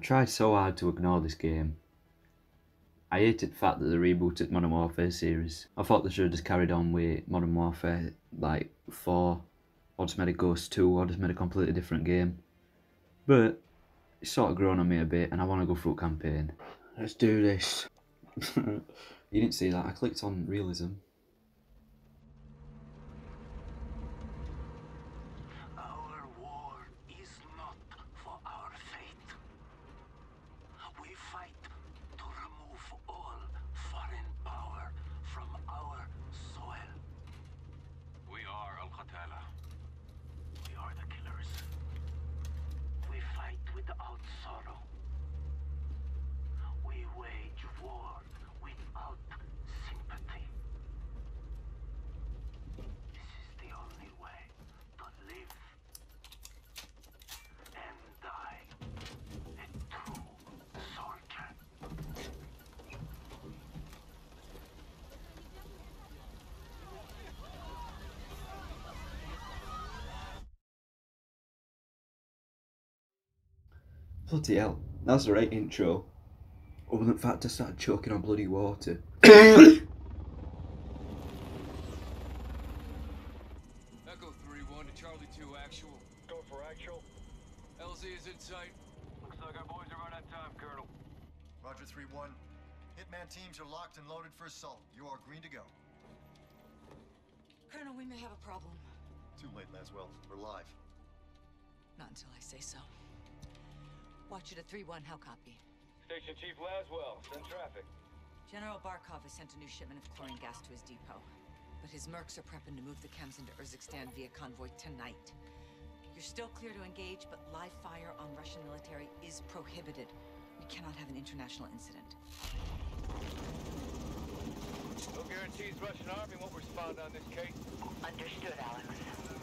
tried so hard to ignore this game. I hated the fact that they rebooted Modern Warfare series. I thought they should have just carried on with Modern Warfare like 4 or just made it Ghost 2 or just made a completely different game. But it's sort of grown on me a bit and I want to go through a campaign. Let's do this. you didn't see that, I clicked on realism. Our war is not for our fate. We fight to remove all foreign power from our soil. We are Al Qatala. We are the killers. We fight without sorrow. We wage war without sympathy. This is the only way to live and die a true soldier. Bloody hell, that's the right intro. Other than the fact I started choking on bloody water. Echo 3-1 to Charlie 2 actual. Go for actual. LZ is in sight. Looks like our boys are running out of time, Colonel. Roger 3-1. Hitman teams are locked and loaded for assault. You are green to go. Colonel, we may have a problem. Too late, Laswell. We're live. Not until I say so. Watch it at 3-1, how copy? Station Chief Laswell, send traffic. General Barkov has sent a new shipment of chlorine gas to his depot. But his mercs are prepping to move the chems into Urzikstan via convoy tonight. You're still clear to engage, but live fire on Russian military is prohibited. We cannot have an international incident. No guarantees Russian Army won't respond on this case. Understood, Alex.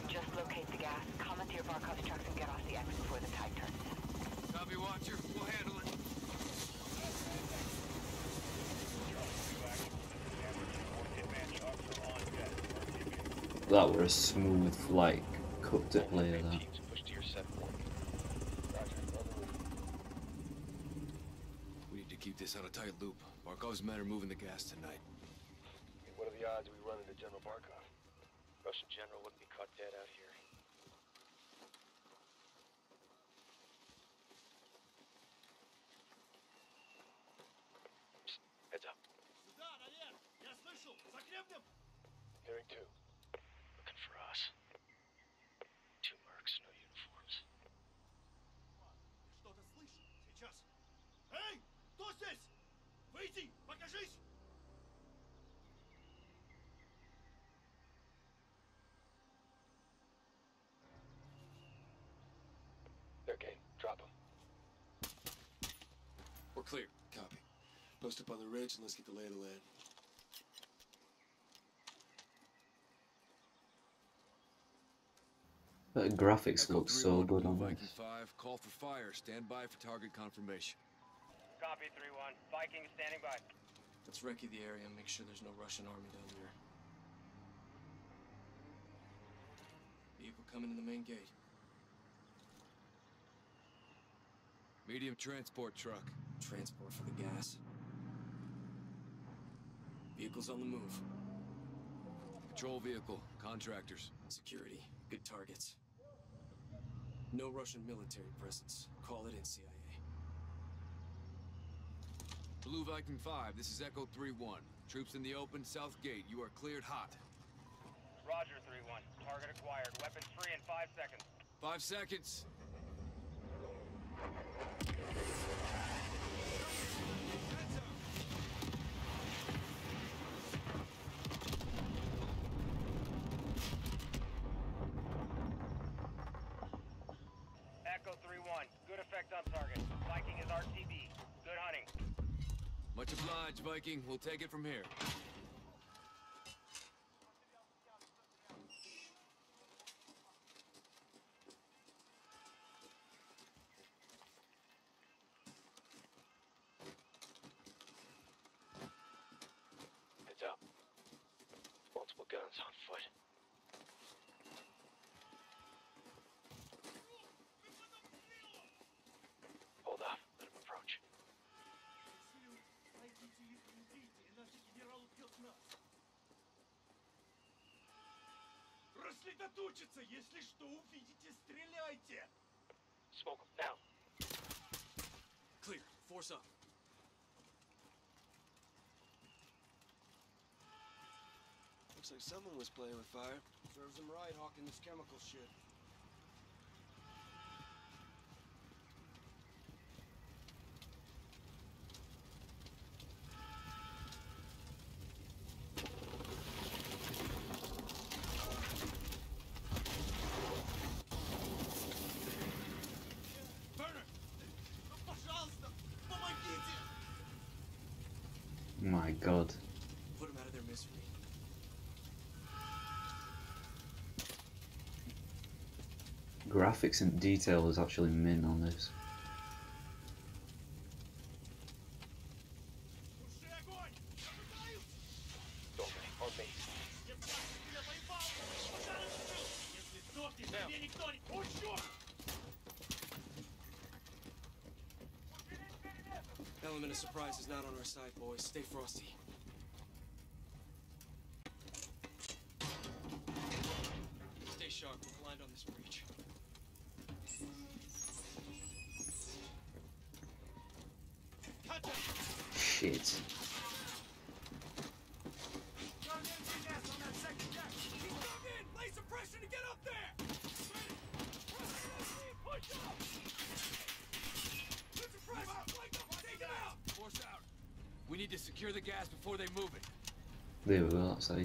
Just locate the gas, commandeer Barkov's trucks, and get off the X before the tide turns. Copy, Watcher. We'll handle it. That were a smooth, like, cut to play that. We need to keep this on a tight loop. Barkov's men are moving the gas tonight. What are the odds we run into General Barkov? Russian general wouldn't be caught dead out here. Clear. Copy. Post up on the ridge and let's get the lay of the land. The graphics Echo look so good on Viking this. 5, call for fire. Stand by for target confirmation. Copy 3-1. Viking is standing by. Let's recce the area and make sure there's no Russian army down there. Vehicle coming in the main gate. Medium transport truck. Transport for the gas. Vehicles on the move. Patrol vehicle. Contractors. Security. Good targets. No Russian military presence. Call it in, CIA. Blue Viking 5, this is Echo 3-1. Troops in the open, south gate. You are cleared hot. Roger 3-1. Target acquired. Weapons free in five seconds. Five seconds. Echo 3-1. Good effect on target. Viking is RTB. Good hunting. Much obliged, Viking. We'll take it from here. Heads up. Multiple guns on foot. Hold off. Let him сосредоточиться. Если что увидите, стреляйте. Smoke 'em now. Clear. Force up. Looks like someone was playing with fire. Serves him right, hawking this chemical shit. graphics and detail is actually min on this. Element of surprise is not on our side, boys. Stay frosty. There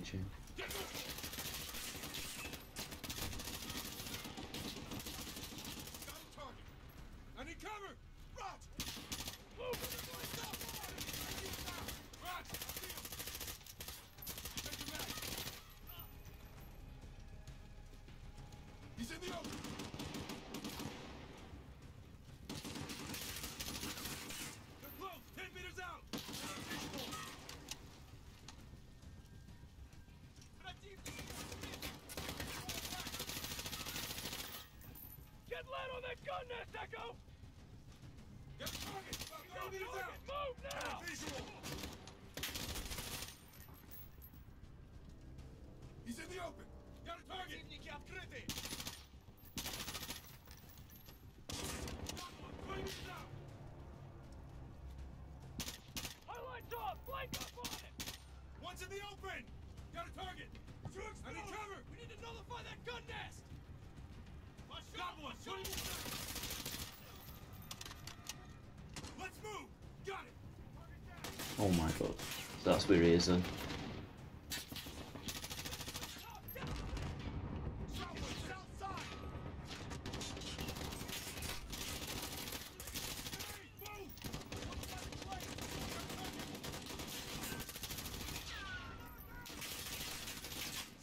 So that's where he is then. Southwest, south side! Move!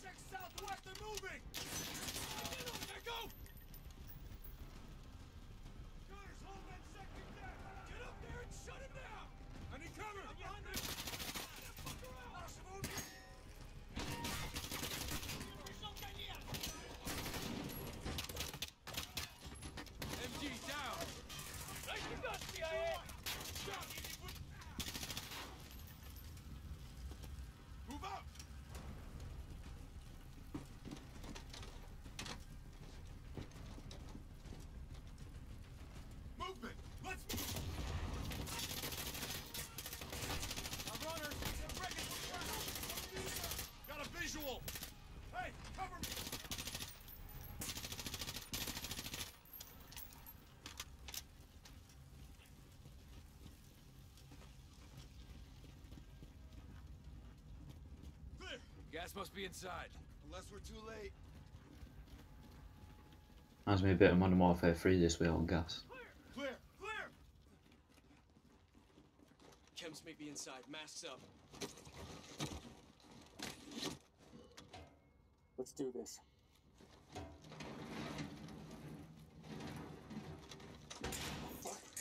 Check southwest, they're moving! Echo! Gunners, hold that sector down! Get up there and shut him down! I need cover! I'm behind you! Fuck around! MG down. Nice gun, CIA! Move out! Movement! Let's move! Our runners! They're breaking through Got a visual! Hey, cover me! Clear! Gas must be inside. Unless we're too late. Reminds me a bit of Modern Warfare 3 this way on gas. Clear! Clear! Chems may be inside. Masks up. Let's do this.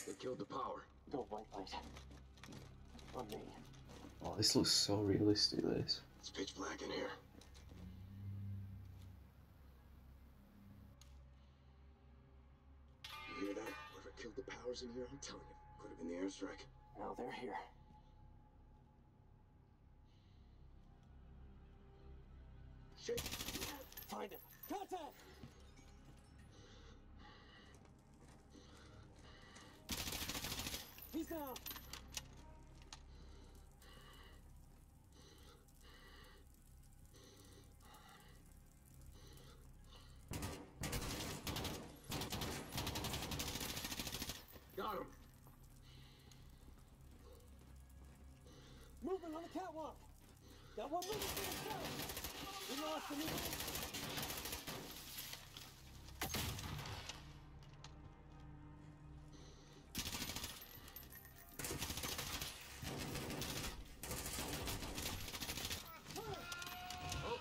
They killed the power. Go white light. On me. Oh, this looks so realistic, this. In here, I'm telling you, could have been the airstrike. Now they're here. Shit! Find him. Contact! He's down! Got him. Movement on the catwalk! Got one movement to the! We lost the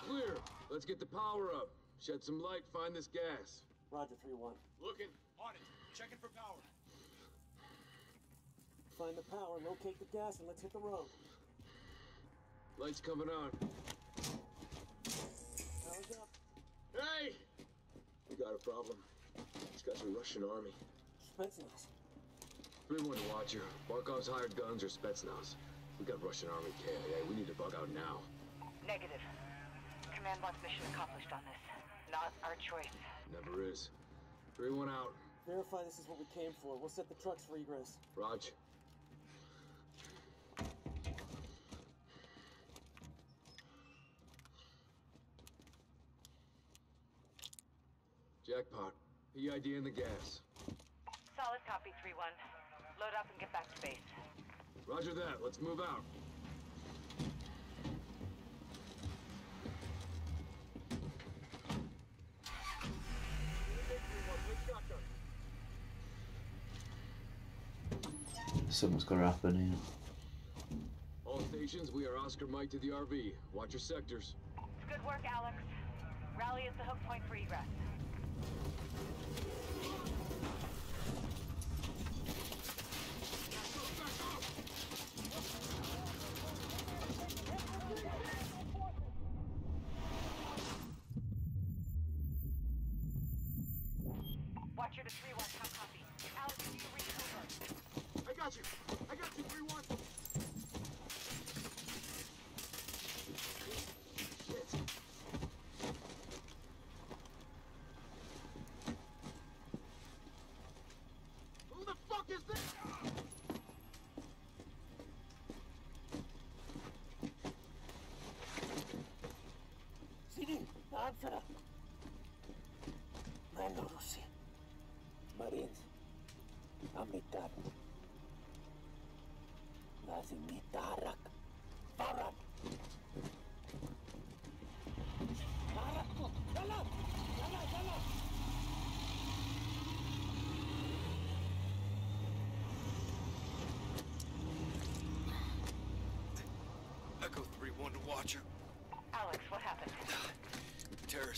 clear. Let's get the power up. Shed some light, find this gas. Roger 3-1. Looking. On it. Checking for power. Find the power, locate the gas, and let's hit the road. Lights coming on. Power's up. Hey! We got a problem. These guys are Russian army. Spetsnaz. 3-1 to Watcher. Barkov's hired guns or Spetsnaz. We got Russian army KIA. We need to bug out now. Negative. Command wants mission accomplished on this. Not our choice. Never is. 3-1 out. Verify this is what we came for. We'll set the trucks for egress. Raj. Jackpot. PID in the gas. Solid copy, 3-1. Load up and get back to base. Roger that. Let's move out. Something's got to happen here. All stations, we are Oscar Mike to the RV. Watch your sectors. Good work, Alex. Rally is the hook point for egress. フフフフ。Answer. Mano Russi. Marines. Echo 3-1 to Watcher. Alex, what happened? Terrorist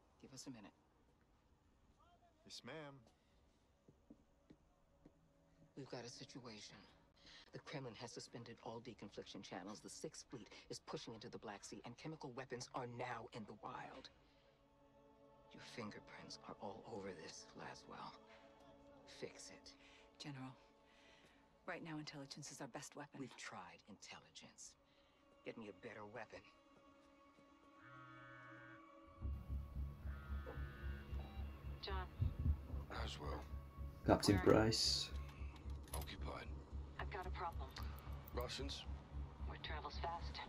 give us a minute. Yes, ma'am. We've got a situation. The Kremlin has suspended all deconfliction channels. The Sixth Fleet is pushing into the Black Sea, and chemical weapons are now in the wild. Your fingerprints are all over this, Laswell. Fix it. General, right now intelligence is our best weapon. We've tried intelligence. Get me a better weapon. John, um, Laswell. Captain Where? Price. Occupied. I've got a problem. Russians? Word travels fast.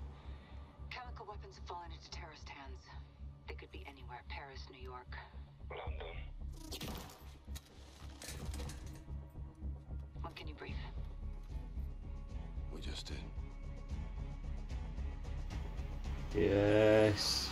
Chemical weapons have fallen into terrorist hands. They could be anywhere. Paris, New York. London. When can you brief? We just did. Yes.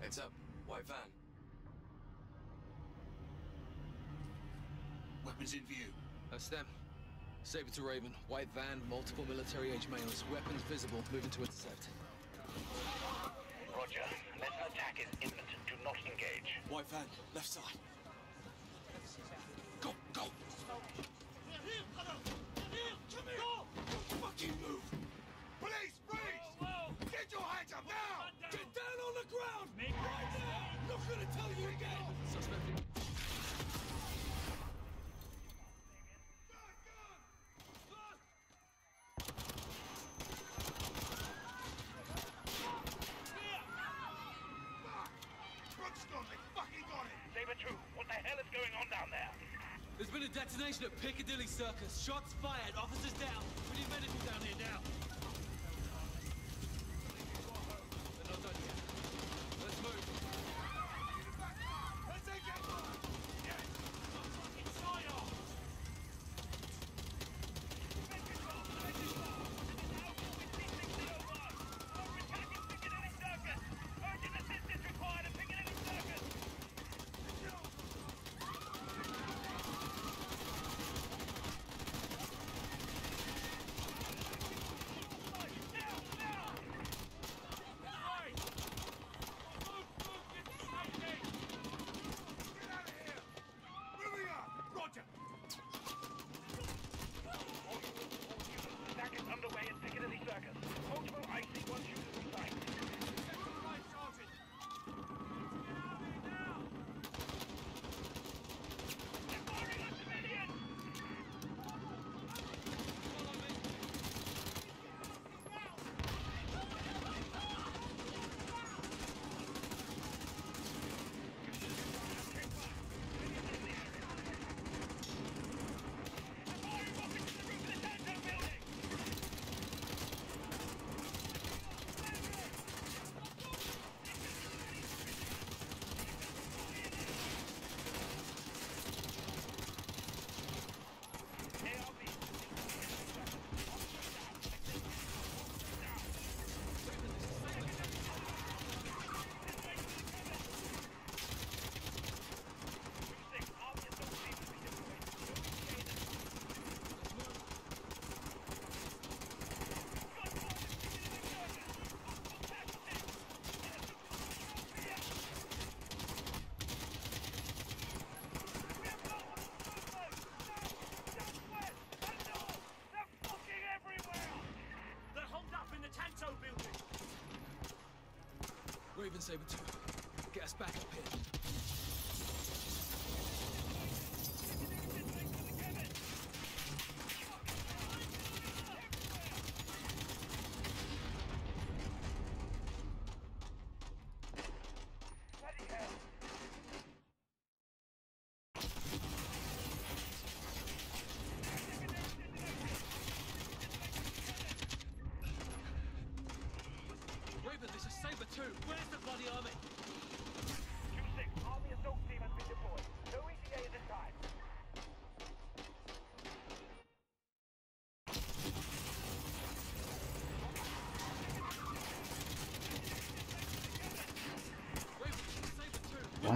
Heads up, white van. Weapons in view. That's them. Saber to Raven, white van, multiple military age males, weapons visible, moving to intercept. Roger. Missile attack is imminent. Do not engage. White van, left side. two. What the hell is going on down there? There's been a detonation at Piccadilly Circus. Shots fired, officers down. We need medical down here now. Saber 2. Gas back to pit.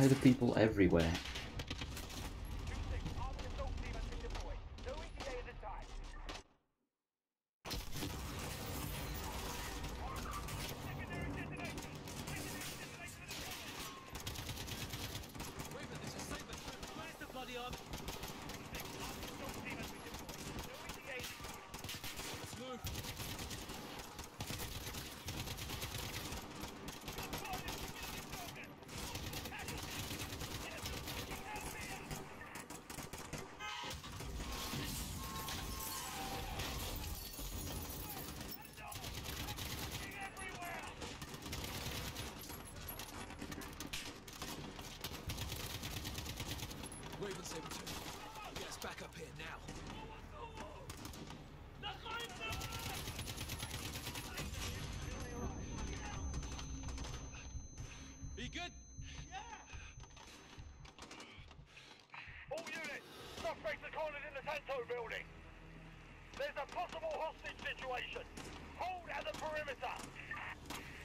the people everywhere. Tanto building. There's a possible hostage situation. Hold at the perimeter.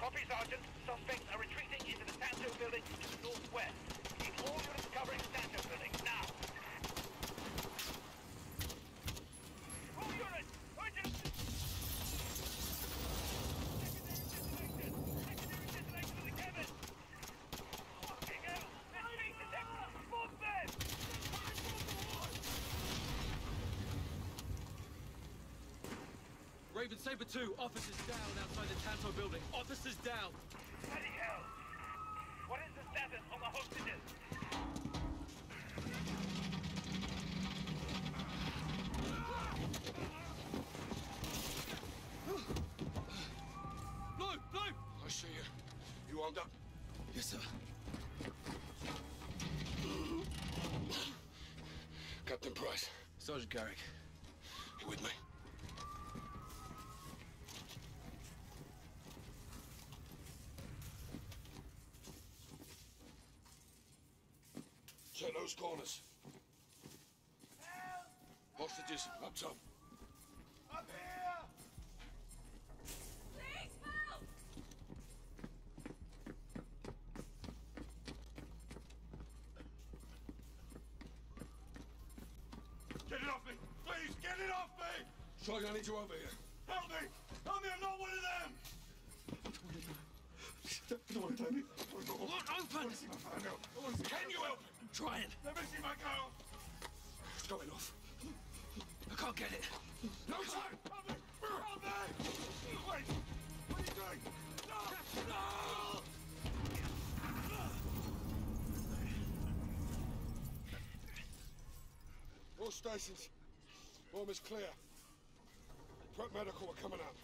Copy, Sergeant. Suspects are retreating into the Tanto building to the northwest. Keep all units covering the Tanto building now. All units, urgent. Secondary detonation of the cabin. Fucking hell! This beat detector! Move them! Raven Saber 2, officers down outside the Tanto building. Officers down. Bloody hell! What is the status on the hostages? Blue, Blue! I see you. You armed up? Yes, sir. Captain Price, Sergeant Garrick. you with me? Check those corners. Hostages, up top. Up here! Get it off me! Please, get it off me! Sergeant, I need you over here. Help me! Help me, I'm not one of them! Don't want to tell me. Look, open! Can you help me? I'm trying. Let me see my girl! It's going off. I can't get it. No time! Stations. Bomb is clear. Prep medical are coming up.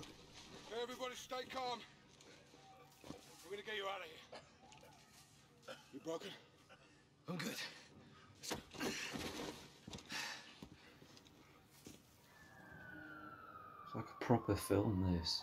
Okay, everybody stay calm. We're gonna get you out of here. You broken? I'm good. It's like a proper film, this.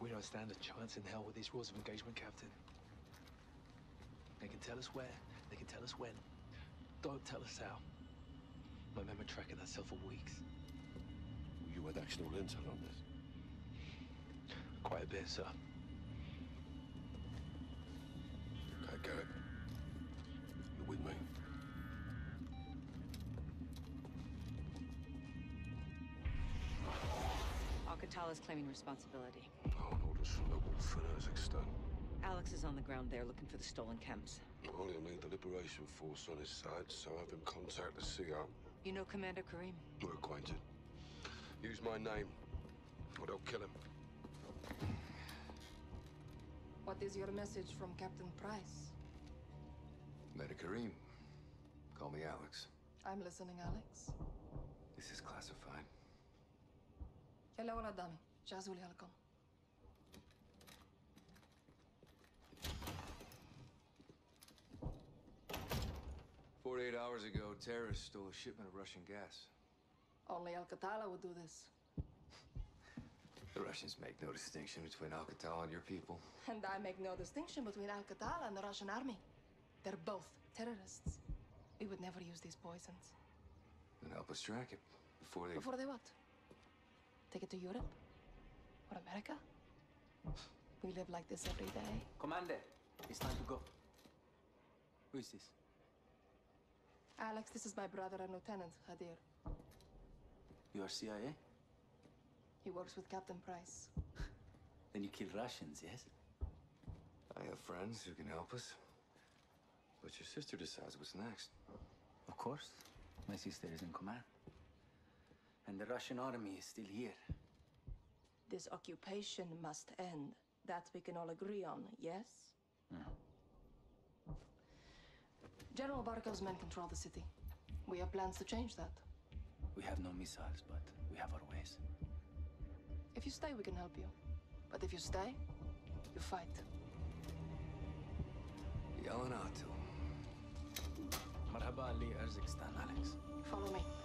We don't stand a chance in hell with these rules of engagement, Captain. They can tell us where, they can tell us when. Don't tell us how. My memory tracking that cell for weeks. You had actual intel on this. Quite a bit, sir. Okay, Garrick. You're Al Qatala's claiming responsibility. Oh, orders from the Wolf in Urzikstan. Alex is on the ground there looking for the stolen chems. Well, he'll need the Liberation Force on his side, so have him contact the CR. You know Commander Kareem? We're acquainted. Use my name, or they'll kill him. What is your message from Captain Price? Meta Kareem. Call me Alex. I'm listening, Alex. This is classified. يلا ورا دامي جهزوا لي هالقمة Forty-eight hours ago, terrorists stole a shipment of Russian gas. Only Al Qatala would do this. the Russians make no distinction between Al Qatala and your people. And I make no distinction between Al Qatala and the Russian army. They're both terrorists. We would never use these poisons. Then help us track it before they... Before they what? Take it to Europe? Or America? We live like this every day. Commander, it's time to go. Who is this? Alex, this is my brother and Lieutenant, Hadir. You are CIA? He works with Captain Price. Then you kill Russians, yes? I have friends who can help us. But your sister decides what's next. Of course. My sister is in command. And the Russian army is still here. This occupation must end. That we can all agree on, yes? General Barkov's men control the city. We have plans to change that. We have no missiles, but we have our ways. If you stay, we can help you. But if you stay, you fight. Yelling out to him. مرحبا لأرزكستان أليكس Follow me.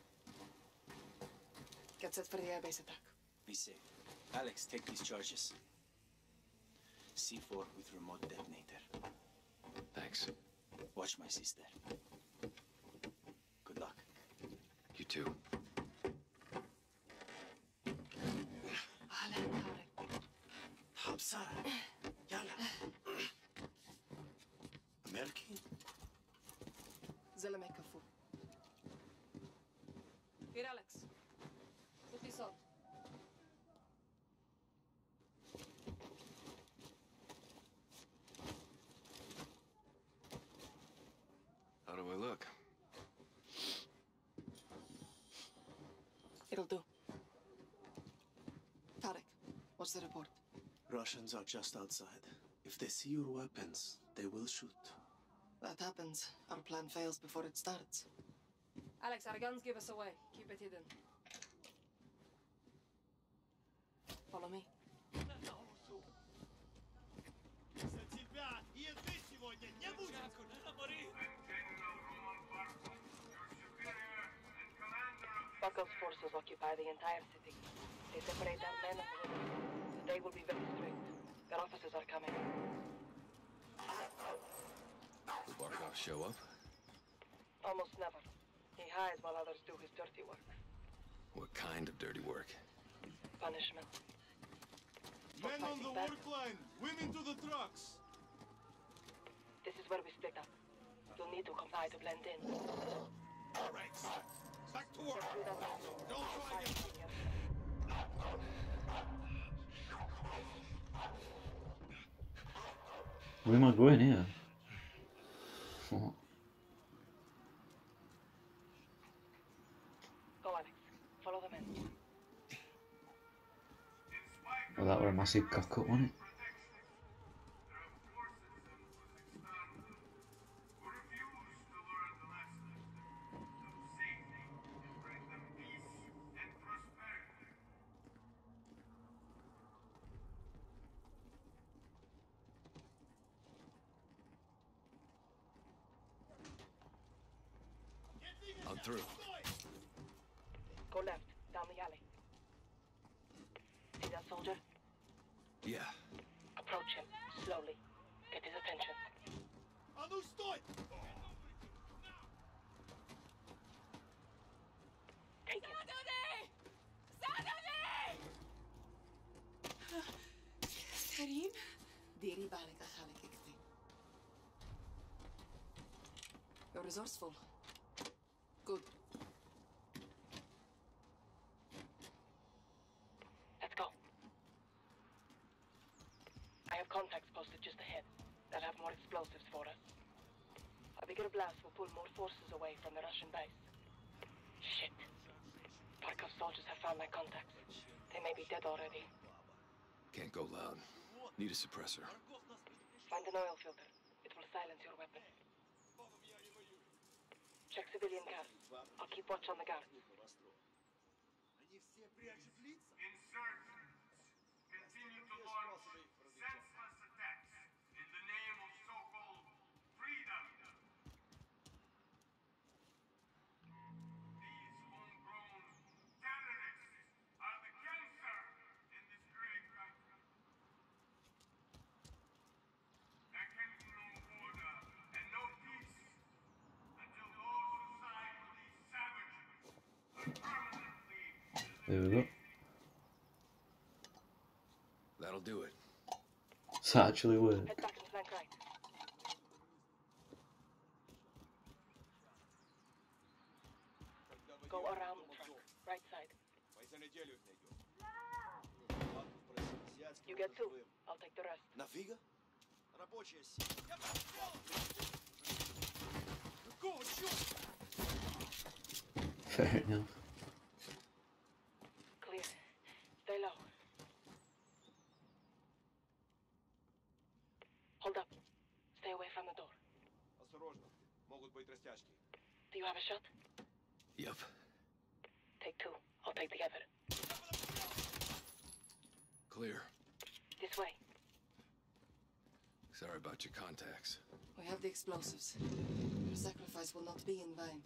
Get set for the airbase attack. Be safe. Alex, take these charges. C4 with remote detonator. Thanks. Watch my sister. Good luck. You too. Habsara. Yalla. American? Zelemek Kafu. Here, Alex. Put this on. How do I look? It'll do. Tarek, what's the report? Russians are just outside. If they see your weapons, they will shoot. That happens. Our plan fails before it starts. Alex, our guns give us away. Keep it hidden. Follow me. Barkov's forces occupy the entire city. They separate men and women. Today will be very strict. Their officers are coming. Will Barkov show up? Almost never. He hides while others do his dirty work. What kind of dirty work? Punishment. Men on the work line! Women to the trucks! This is where we split up. You'll need to comply to blend in. All right, back to work! Don't try again! Where am I going here? What? Go, Alex. Follow the men. Well, that were a massive cock up, wasn't it? through. Go left, down the alley. See that soldier? Yeah. Approach him, slowly. Get his attention. А ну стой! Take it. كريم ديري بالك خالك اكتي You're resourceful. contacts. They may be dead already. Can't go loud. Need a suppressor. Find an oil filter. It will silence your weapon. Check civilian cars. I'll keep watch on the guards. Insert There we go. That'll do it. Does that actually work? Head back and flank right. Go around the truck. Right side. You get two. I'll take the rest. Нафига? Рабочая сила. Fair enough. Stay low. Hold up. Stay away from the door. Осторожно. Могут быть растяжки. Do you have a shot? Yep. Take two. I'll take the other. Clear. This way. Sorry about your contacts. We have the explosives. Your sacrifice will not be in vain.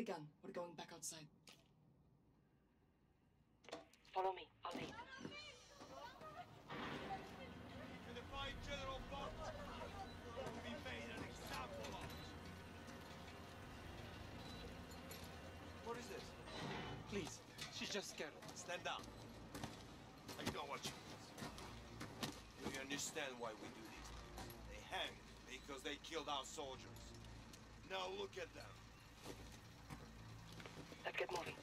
The gun. We're going back outside. Follow me. I'll lead. And the five General Bond will be made an example of. What is this? Please, she's just scared. Stand down. I know what you Do you understand why we do this? They hang because they killed our soldiers. Now look at them. Let's get moving.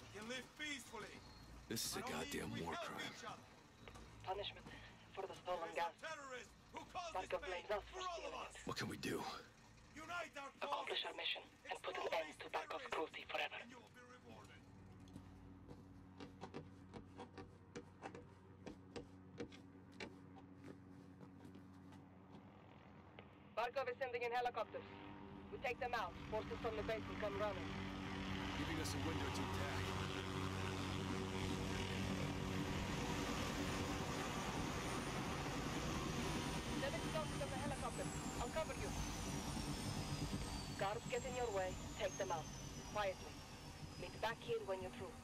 We can live peacefully. This is a goddamn war crime. Punishment for the stolen gas. Barkov blames us for stealing it. What can we do? Accomplish our mission and put an end to Barkov's cruelty forever. Barkov is sending in helicopters. We take them out. Forces from the base will come running. Giving us a window to attack. Send explosives on the helicopter. I'll cover you. Guards get in your way. Take them out. Quietly. Meet back here when you're through.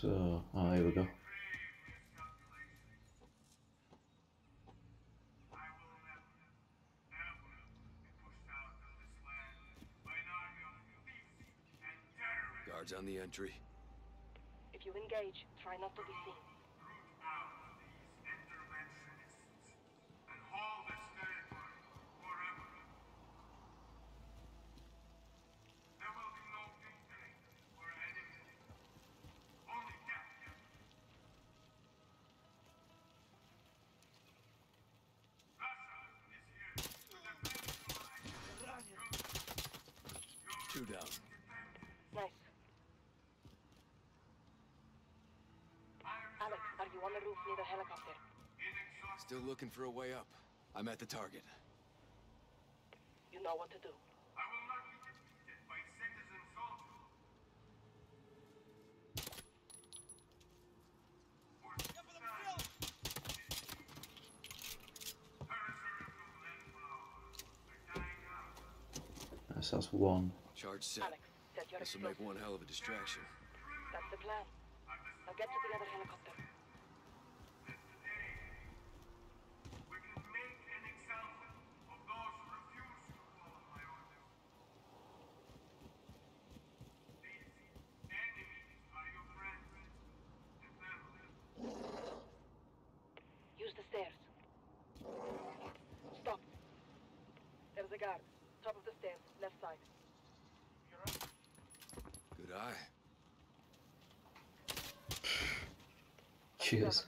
So, oh, here we go. Guards on the entry. If you engage, try not to be seen. The roof near the helicopter? Still looking for a way up. I'm at the target. You know what to do. Yes, that's one. Charge set. Alex, set your This will make one hell of a distraction. That's the plan. Now get to the other helicopter. guard. Top of the stairs, left side. Good eye. Cheers.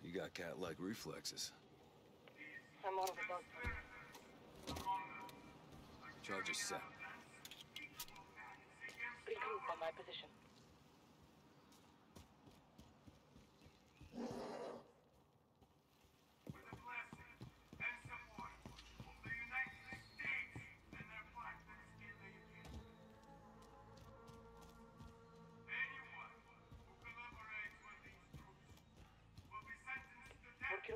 You got cat-like reflexes. I'm more of a dog. Charges set. Regroup on my position.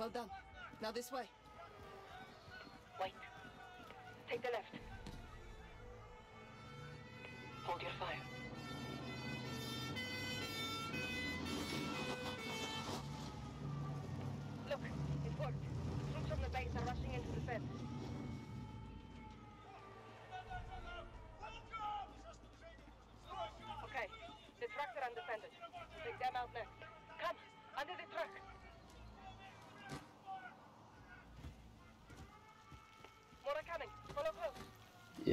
Well done. Now this way.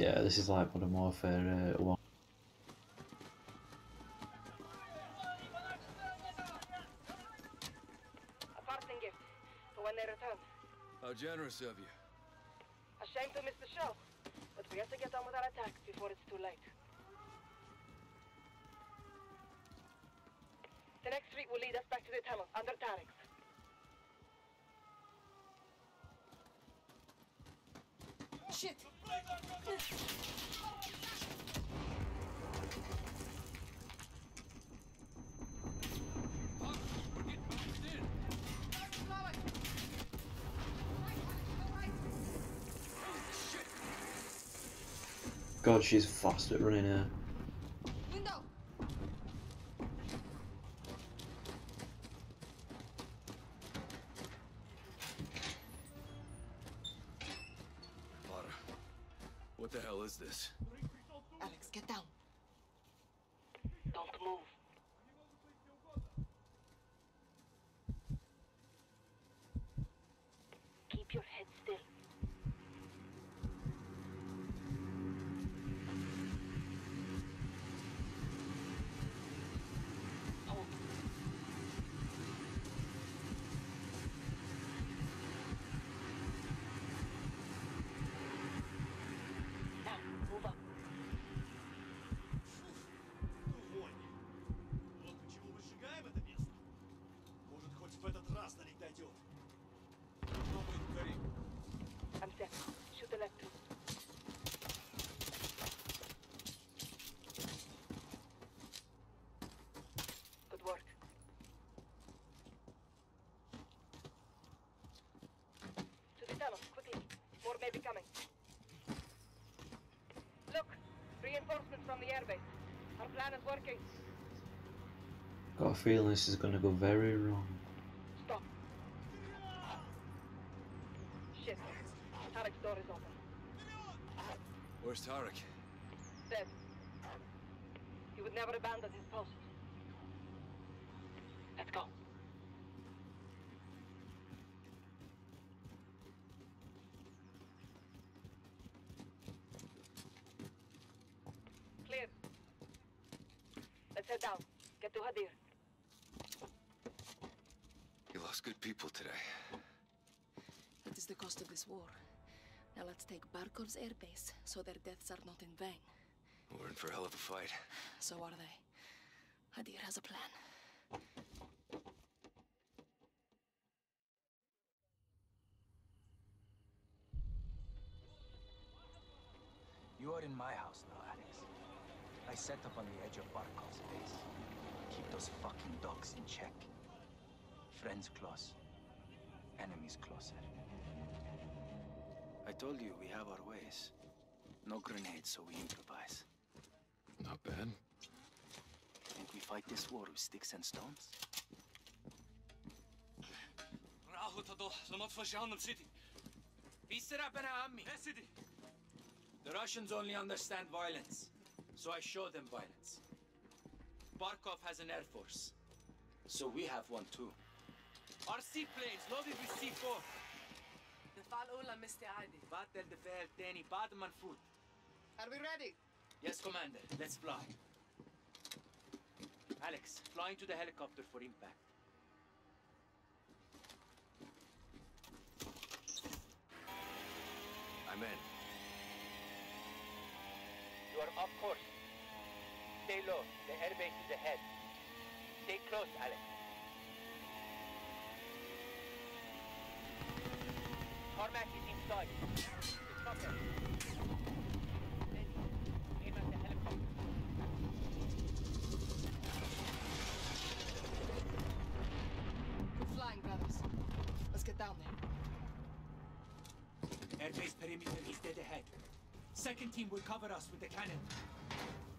Yeah, this is like Modern Warfare uh, 1. A parting gift for when they return. How generous of you. Ashamed to miss the show, but we have to get on with our attack before it's too late. The next street will lead us back to the tunnel under Tarek's. Shit! God, she's fast at running her. Tunnel, quickly. More may be coming. Look, reinforcements from the airbase. Our plan is working. Got a feeling this is going to go very wrong. Stop. Shit. Tarek's door is open. Where's Tarek? Dead. He would never abandon his post. Let's go. Clear. Let's head down. Get to Hadir. You lost good people today. That is the cost of this war. Now let's take Barkov's airbase, so their deaths are not in vain. We're in for a hell of a fight. So are they. Hadir has a plan. Told you we have our ways. No grenades, so we improvise. Not bad. Think we fight this war with sticks and stones? The Russians only understand violence, so I show them violence. Barkov has an air force, so we have one too. Our seaplanes loaded with C4. الدفاع الأولى مستعدة. بعد الدفاع الثاني بعد ما نفوت. Are we ready? Yes, Commander. Let's fly. Alex, flying to the helicopter for impact. I'm in. You are off course. Stay low. The airbase is ahead. Stay close, Alex. Tarmac is inside. Stop there. Steady. Aim at the helicopter. Good flying, brothers. Let's get down there. Airbase perimeter is dead ahead. Second team will cover us with the cannon.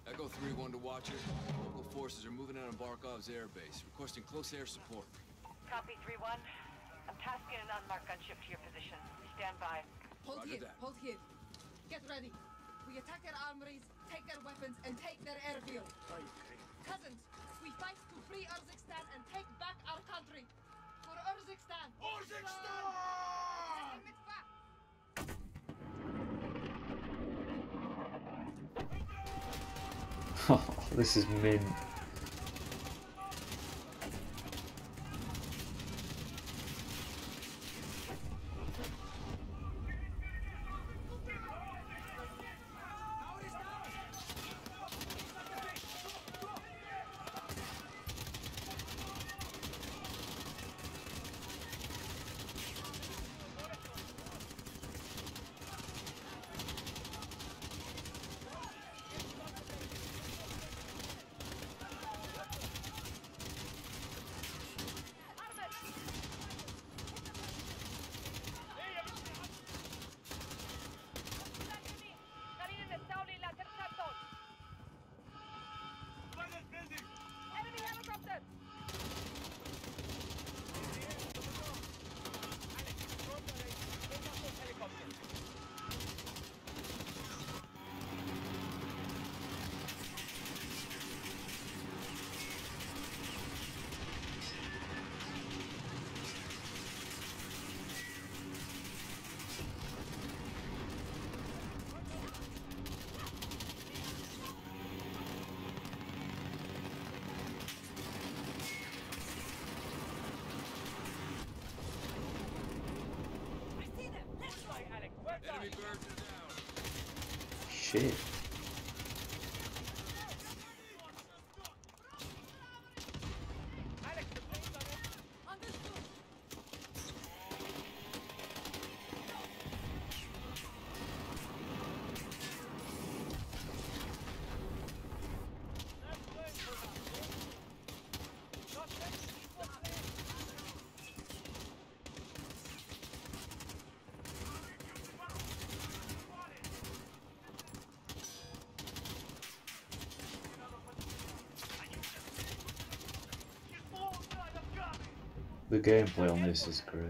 Echo 3-1 to Watcher. Local forces are moving out on Barkov's airbase, requesting close air support. Copy 3-1. I'm tasking an unmarked gunship to your position. Stand by. Hold Roger here. that. Hold here. Get ready. We attack their armories, take their weapons, and take their airfield. Cousins, we fight to free Urzikstan and take back our country. For Urzikstan. Urzikstan! this is mint. Shit. The gameplay on this is great.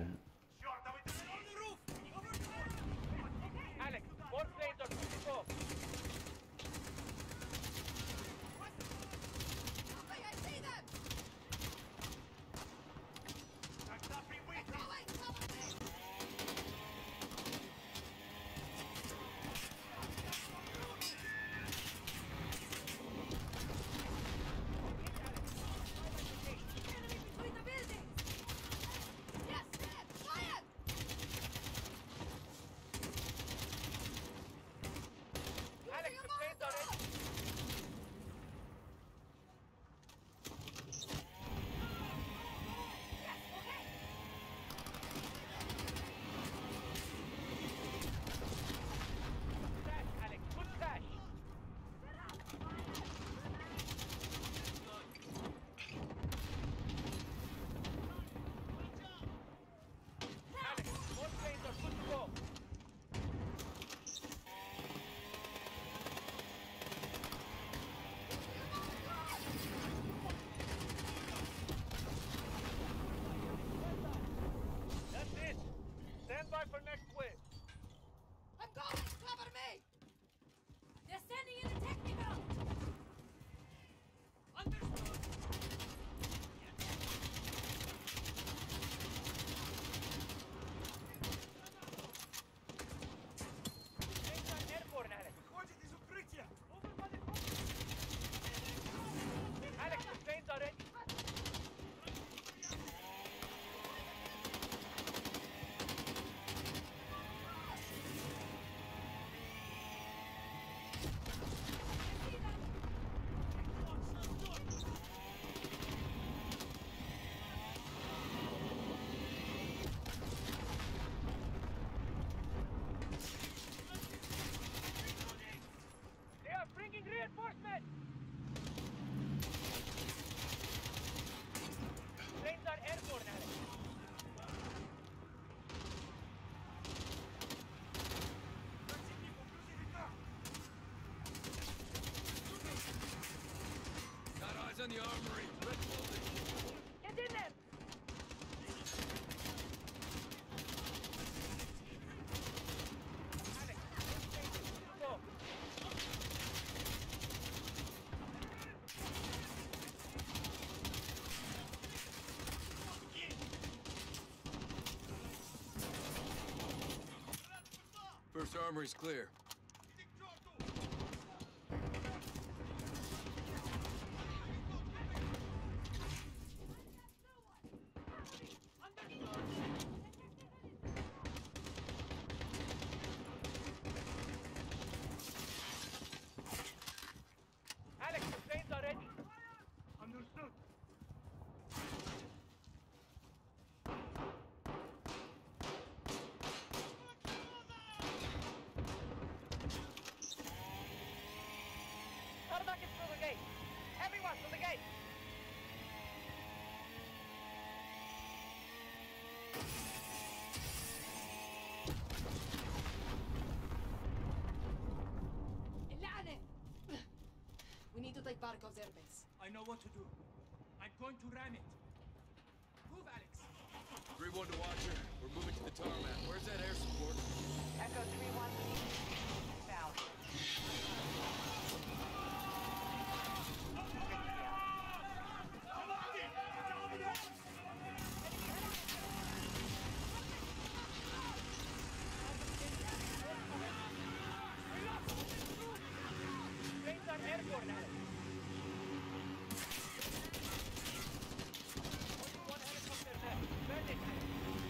Stand by Armory's clear. Americans through the gate. Everyone through the gate. We need to take Barkov's airbase. I know what to do. I'm going to ram it. Move, Alex. 3-1 to Watcher. We're moving to the tarmac. Where's that air support? Echo 3-1,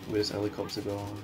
Where's helicopter going?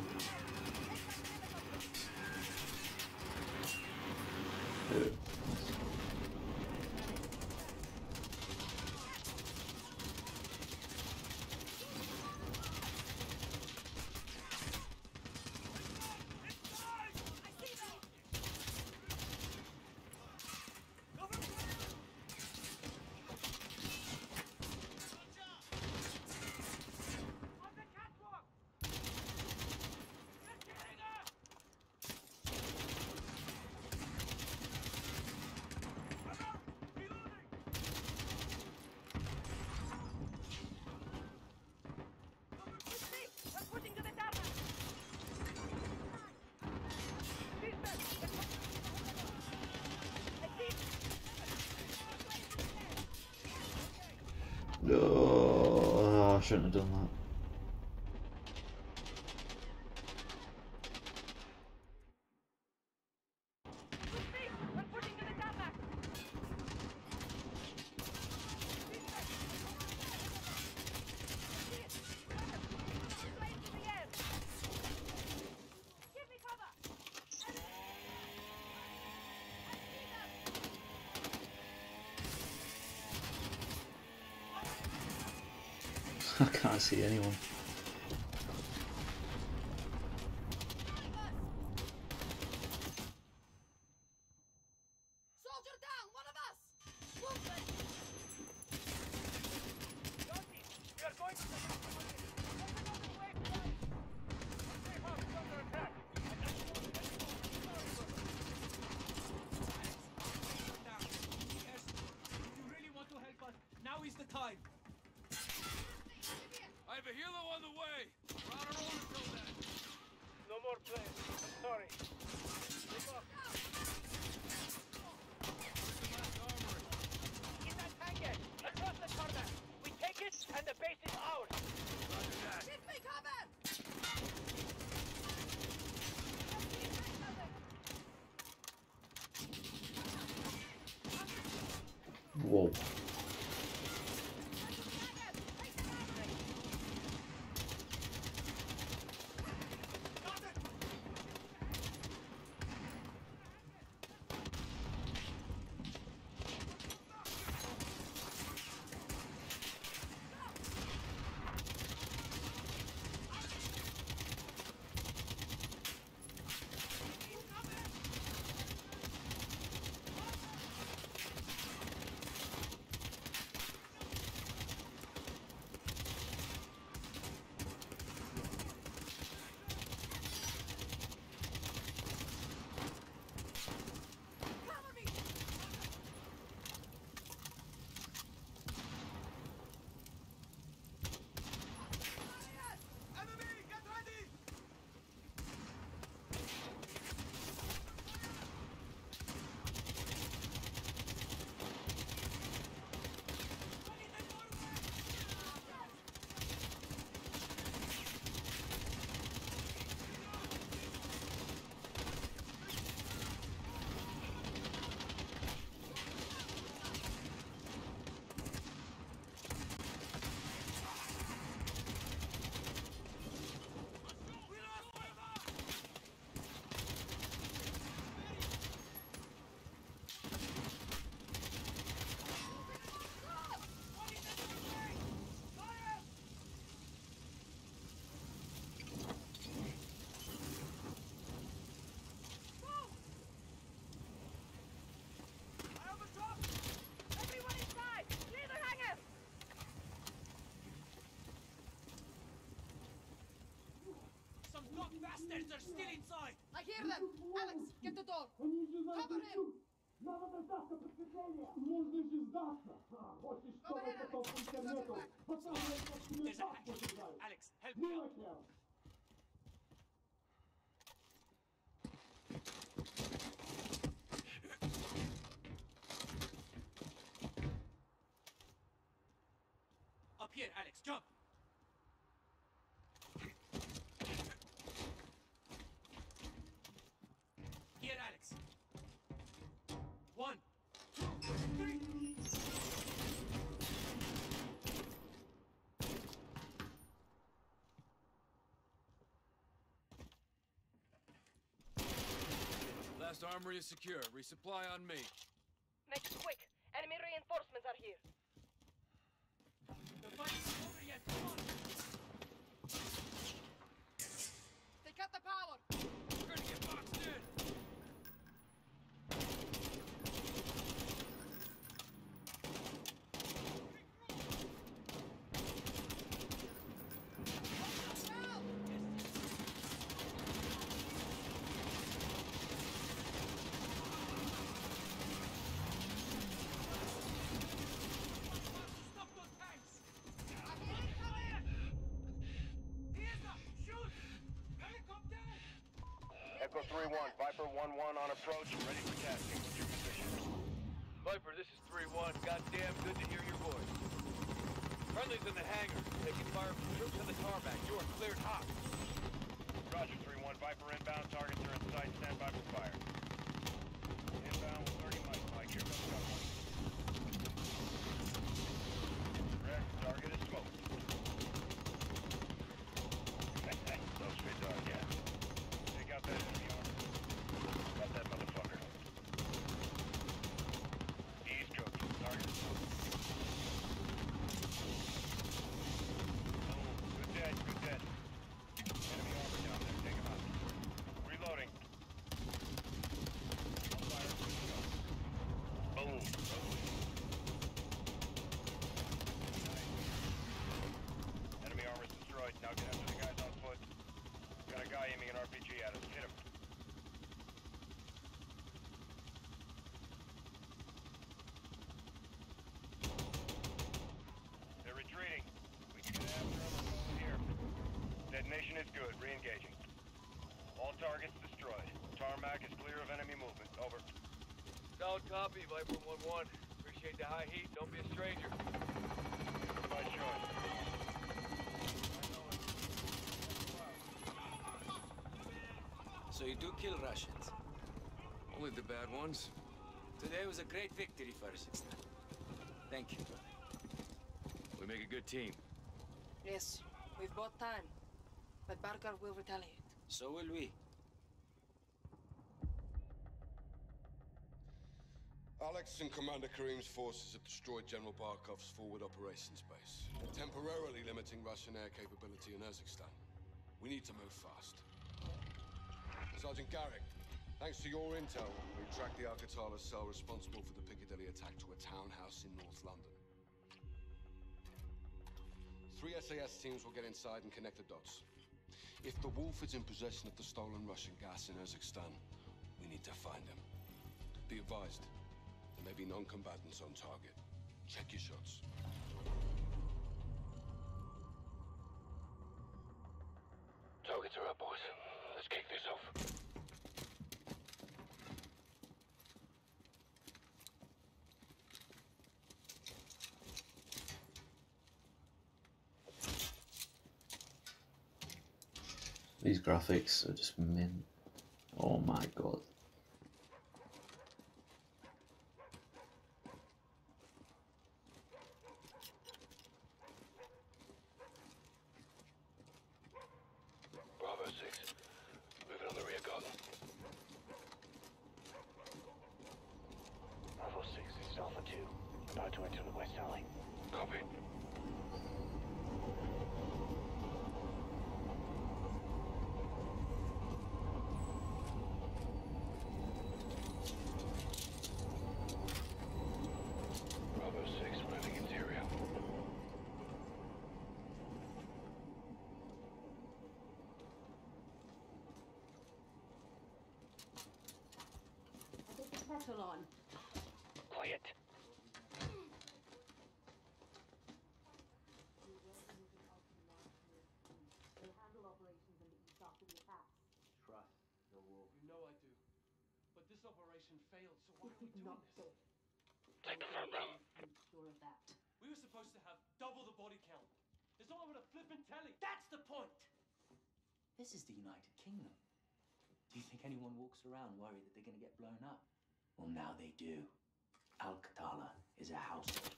Shouldn't have done that. See anyone. More. I'm sorry. bastards are still inside! I hear them! Alex, get the door! Cover him! Надо дождаться подкрепления! Можно дождаться! Хочешь, чтобы это по интернету? Потом я There's a hatch. Alex, help me out. Up here, Alex, jump! Last armory is secure. Resupply on me. Make it quick. Enemy reinforcements are here. The fight's not over yet. Come on. They cut the power! We're gonna get boxed in. Stop those tanks! Tiesa, shoot! Helicopter! Echo 3-1, Viper 1-1 on approach, ready for tasking. Your position. Viper, this is 3-1. Goddamn good to hear your voice. Friendly's in the hangar. Taking fire from troops on the tarmac. You are cleared hot. Roger 3-1, Viper inbound, targets are in sight, stand by for fire. Inbound with 30 mic, Mike, here comes gunpoint. Correct, target is smoked. Low speed dog, yeah. Take out that enemy armor. Got that motherfucker. East coast, target is smoked. Oh, good dead, good dead. Enemy armor down there, take him out. Reloading. On fire, Boom. Nice. Enemy armor's destroyed. Now get after the guys on foot. Got a guy aiming an RPG at us. Hit him. They're retreating. We can get after them or move here. Detonation is good. Re-engaging. All targets destroyed. Tarmac is clear of enemy movement. Over. Solid copy, Viper 1-1. Appreciate the high heat. Don't be a stranger. By choice. So you do kill Russians. Only the bad ones. Today was a great victory for Urzikstan. Thank you. We make a good team. Yes, we've bought time. But Barkov will retaliate. So will we. Alex and Commander Karim's forces have destroyed General Barkov's forward operations base, temporarily limiting Russian air capability in Urzikstan. We need to move fast. Sergeant Garrick, thanks to your intel, we tracked the Al Qatala cell responsible for the Piccadilly attack to a townhouse in North London. Three SAS teams will get inside and connect the dots. If the Wolf is in possession of the stolen Russian gas in Urzikstan, we need to find him. Be advised, there may be non-combatants on target. Check your shots. Targets are up, boys. Let's kick this off. These graphics are just mint. Oh my god. Bravo 6. Moving on the rear guard. Bravo 6, this is Alpha 2. About to enter the west alley. Copy. Bravo 6, moving interior. one. Quiet. They handle operations in the east after the attacks. Trust the wolf. You know I do. But this operation failed, so why are we doing Not this? Take the front room. I'm sure of that. We were supposed to have double the body count. It's all over the flippin' telly. That's the point. This is the United Kingdom. Do you think anyone walks around worried that they're going to get blown up? Well, now they do. Al Qatala is a household.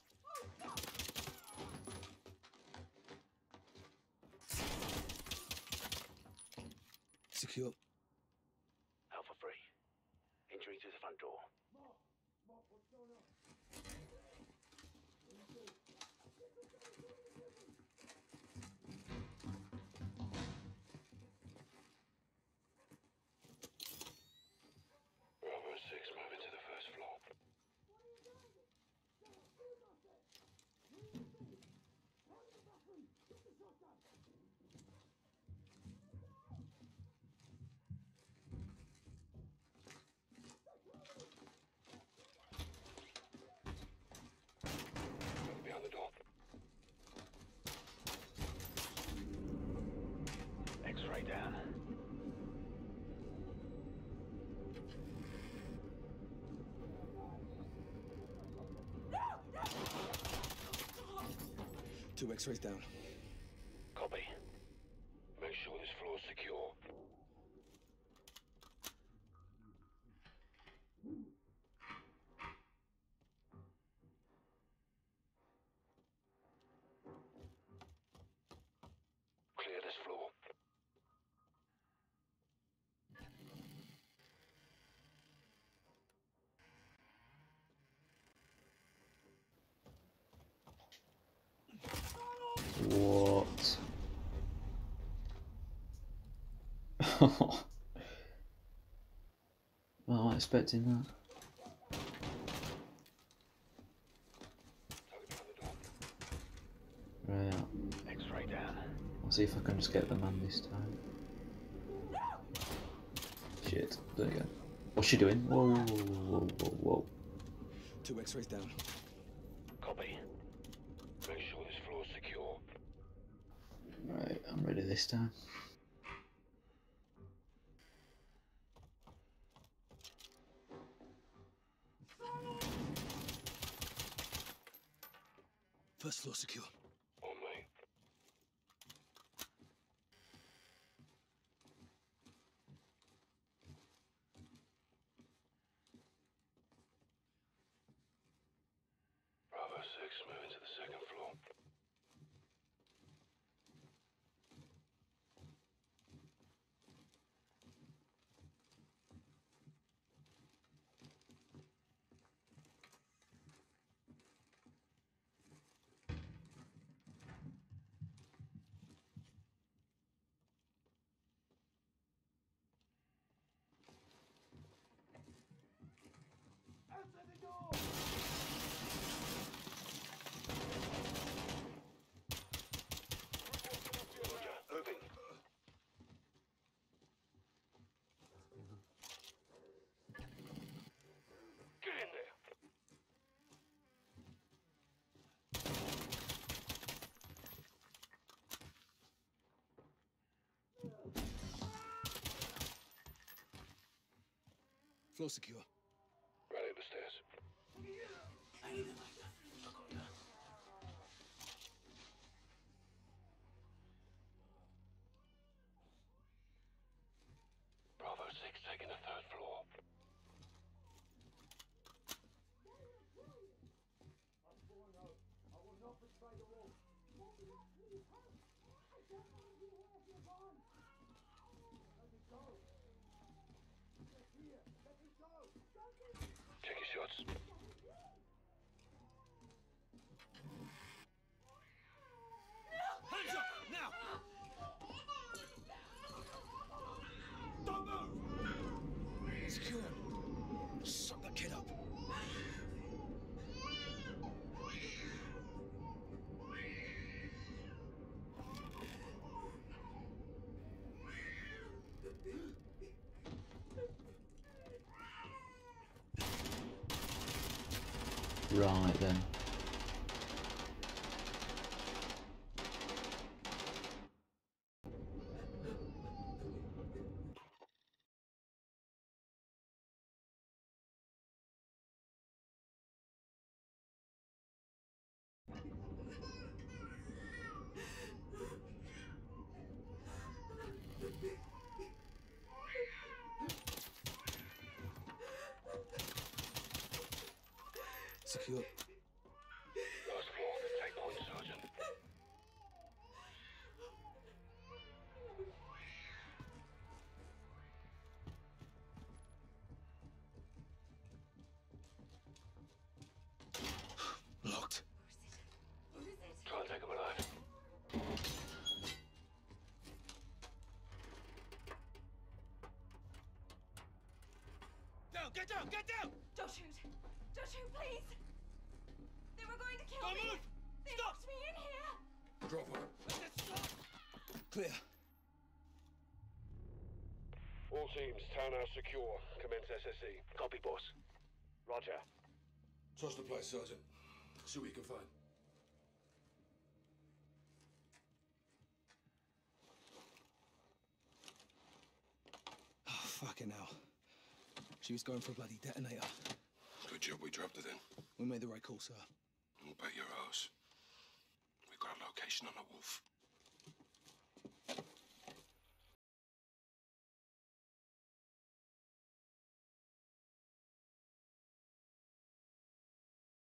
Secure. Alpha 3. Entering through the front door. Bravo 6, moving to the first floor. Behind the door. X-ray down. Two x-rays down. Copy. Make sure this floor's secure. Clear this floor. What? well, I'm not expecting that. Right. X-ray down. I'll see if I can just get the man this time. Shit. There you go. What's she doing? Whoa, whoa, whoa, whoa, whoa. Two x-rays down. Copy. Make sure this floor's secure. Right, I'm ready this time. First floor secure. On me. Bravo 6, moving to the second floor. Answer the door! Moving. Get in there. Floor secure. Right up the stairs. Bravo 6 taking the third floor. I will not betray the wolf. Let me go. Get here. Let me go. Take your shots. Hands up! Now! Don't move! Secure. Suck that kid up. Right then. Get down, get down! Don't shoot! Don't shoot, please! They were going to kill Don't me! move! They locked me in here! Drop her. Stop! Clear. All teams, townhouse secure. Commence SSE. Copy, boss. Roger. Trust the place, Sergeant. See what you can find. Oh, fucking hell. She was going for a bloody detonator. Good job we dropped it in. We made the right call, sir. We'll bet your ass. We've got a location on the wolf.